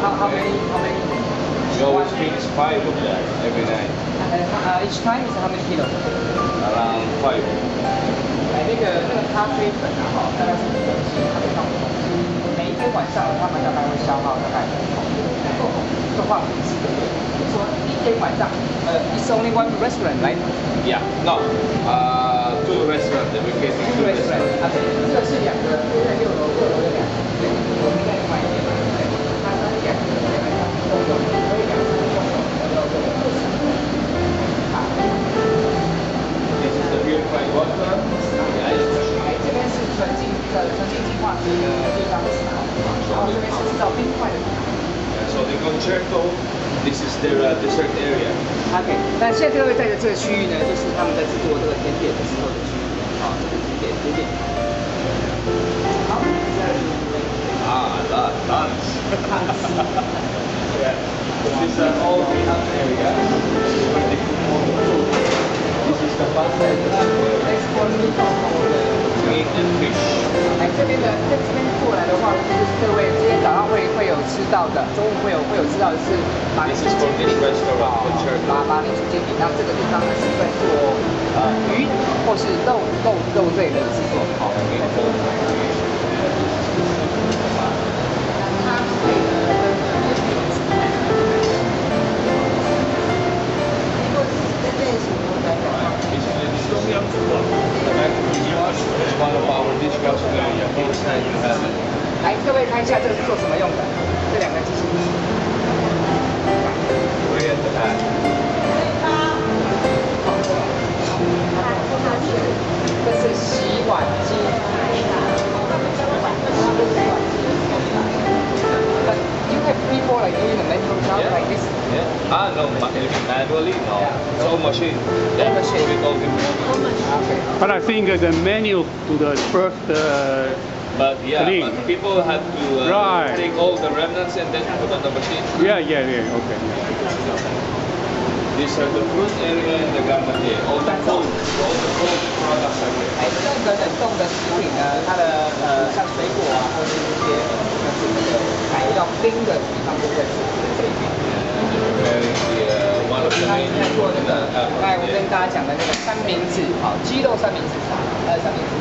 how, how many, how many? We always finish five of that every night. Uh, each time is how many kilo? Around five. 哎，那个那个咖啡粉啊，哈，大概是一公斤，它会到每一天晚上他们大概会消耗大概这话不是说一天晚上，呃，it's only one restaurant, right? Yeah, no. Uh, two restaurants. We get Two two restaurant， restaurants. 啊，对，这个是两个，这在六楼，六楼有 their uh, dessert area. OK，那现在这个在的这个区域呢，就是他们在制作这个甜点的时候的区域，啊，这个甜点甜点。好， Ah, that, dance. yeah. These are all the other areas where they cook all the food. This is the pasta and the meat and fish. 这边的在这边过来的话，就是各位今天早上会会有吃到的，中午会有会有吃到的是马铃薯煎饼马马铃薯煎饼。那这个地方呢是在做呃鱼或是肉肉肉类的制作，好、It's one 的现在。来，各位看一下这个是做什么用的？这两个机器。我也等待。这是洗碗机。因为 pre-boiling，因为很难用，然后 like this。Yeah. Ah, no, ma- you mean manually? No. It's all machine. Yeah, machine. With all the Okay. But I think the menu to the first uh, But yeah, Clean. but people have to uh, Right. take all the remnants and then put on the machine. yeah yeah yeah okay These are the fruit area and the garmentier. All the cold, all the cold products are here. 哎，任何冷冻的食品呢，它的呃像水果啊，或者是一些呃是那个还要冰的地方都在 Uh, one of the 那 main 在做那个刚才我跟大家讲的那个三明治，好，鸡肉三明治，呃，三明治。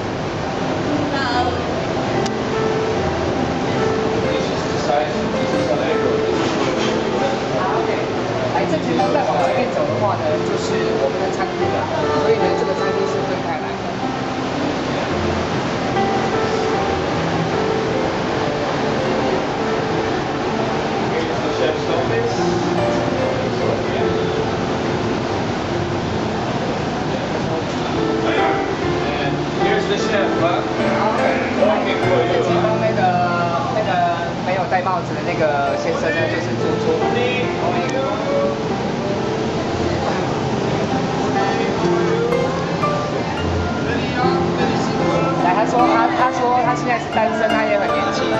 他现在是单身，他也很年轻。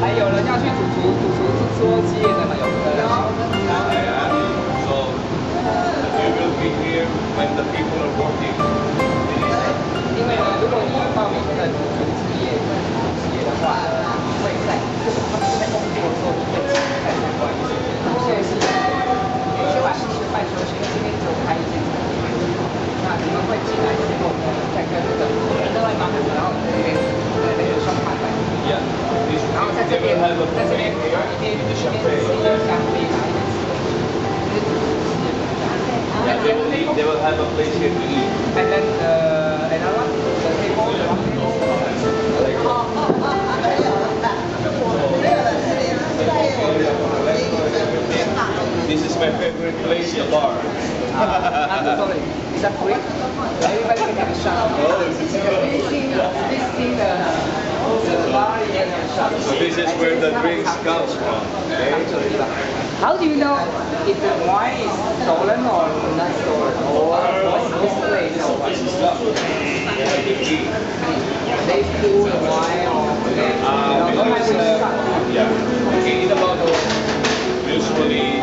还有人要去煮煮煮煮煮鸡的嘛？有没？有。They will, eat, they will have a place here to eat. And then uh, another one, the table, the round table. This is my favorite place, the bar. I'm sorry. Is that free? Everybody can have a shot. Oh, is it So this is where the drinks comes from. Okay? How do you know if the wine is stolen or not stolen? Or what's this place? They pull the wine or... Uh, no, it's, uh, yeah. Okay, in the bottle, usually,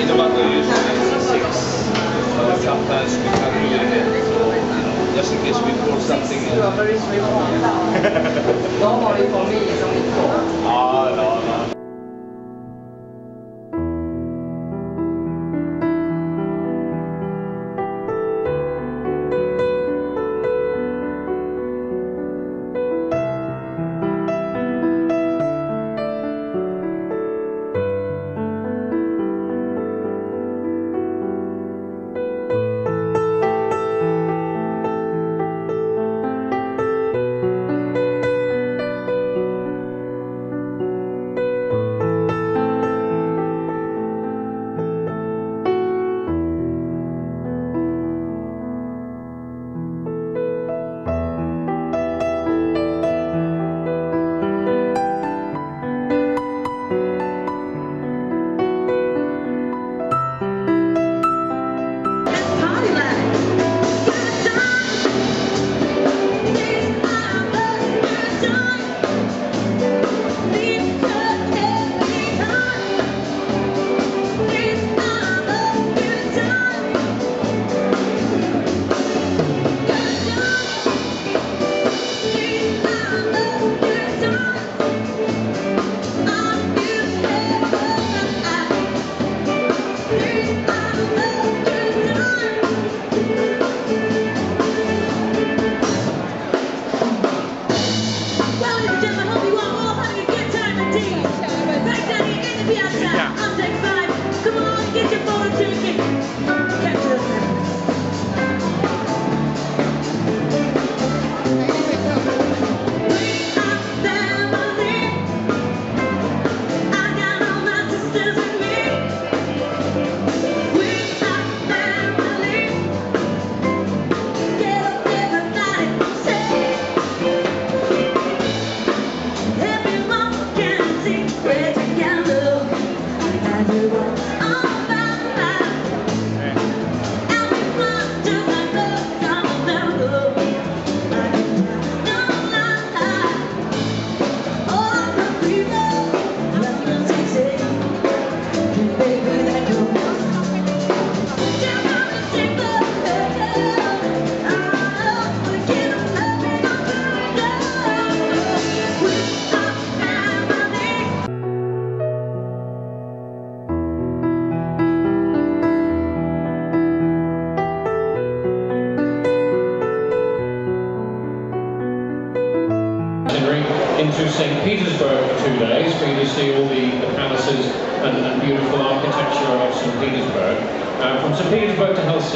in the bottle usually six. Sometimes we can't really get Just in case we pour something in. are very straightforward. Normally for me it's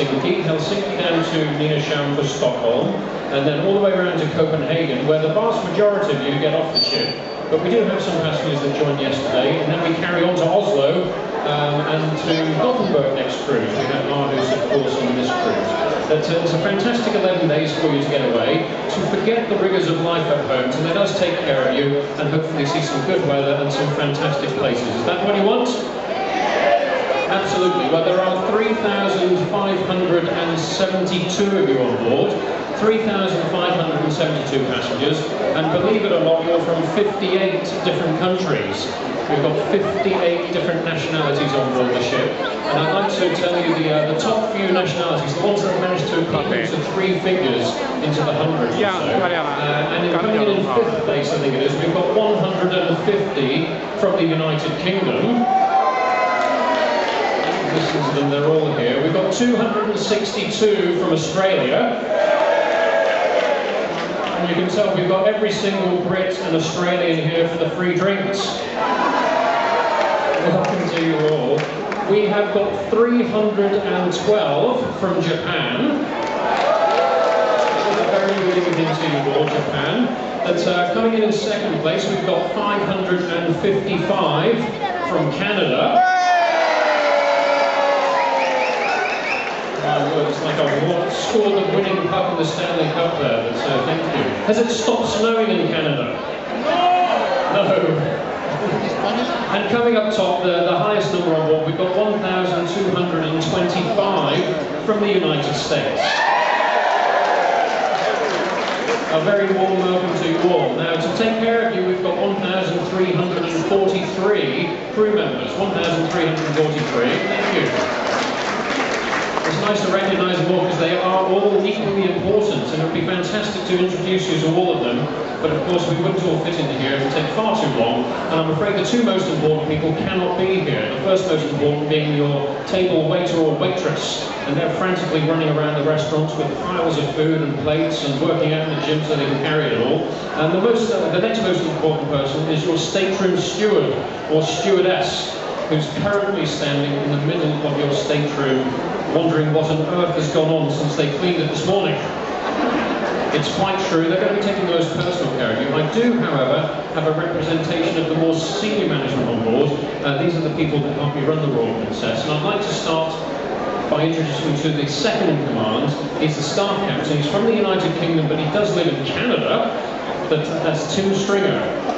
Helsinki, Helsinki down to Nynäshamn for Stockholm, and then all the way around to Copenhagen, where the vast majority of you get off the ship. But we do have some passengers that joined yesterday, and then we carry on to Oslo um, and to Gothenburg next cruise. We have Aarhus, of course, on this cruise. That uh, it's a fantastic 11 days for you to get away, to forget the rigours of life at home, to let us take care of you, and hopefully see some good weather and some fantastic places. Is that what you want? Absolutely. Well, there are 3,572 of you on board, 3,572 passengers, and believe it or not, you're from 58 different countries. We've got 58 different nationalities on board the ship, and I'd like to tell you the, uh, the top few nationalities, the ones that have managed to okay. into three figures into the hundreds Yeah, or so. Uh, and in coming in in fifth place, I think it is, we've got 150 from the United Kingdom. Them, they're all here. We've got 262 from Australia. And you can tell we've got every single Brit and Australian here for the free drinks. Welcome to you all. We have got 312 from Japan. Very good evening to you all, Japan. That's uh, coming in in second place. We've got 555 from Canada. My word, it's like I wa- scored the winning puck in the Stanley Cup there, but uh, thank you. Has it stopped snowing in Canada? No! No. And coming up top, the, the highest number on board, we've got 1,225 from the United States. A very warm welcome to you all. Now, to take care of you, we've got 1,343 crew members. 1,343. Thank you. Nice to recognise them all because they are all equally important and it would be fantastic to introduce you to all of them, but of course we wouldn't all fit into here, it would take far too long, and I'm afraid the two most important people cannot be here. The first most important being your table waiter or waitress, and they're frantically running around the restaurants with piles of food and plates and working out in the gym so they can carry it all. And the, most, uh, the next most important person is your stateroom steward or stewardess, who's currently standing in the middle of your stateroom wondering what on earth has gone on since they cleaned it this morning. It's quite true, they're going to be taking the most personal care of you. I do, however, have a representation of the more senior management on board. Uh, these are the people that help me run the Royal Princess. And I'd like to start by introducing to the second in command. He's the staff captain. He's from the United Kingdom, but he does live in Canada. But that's Tim Stringer.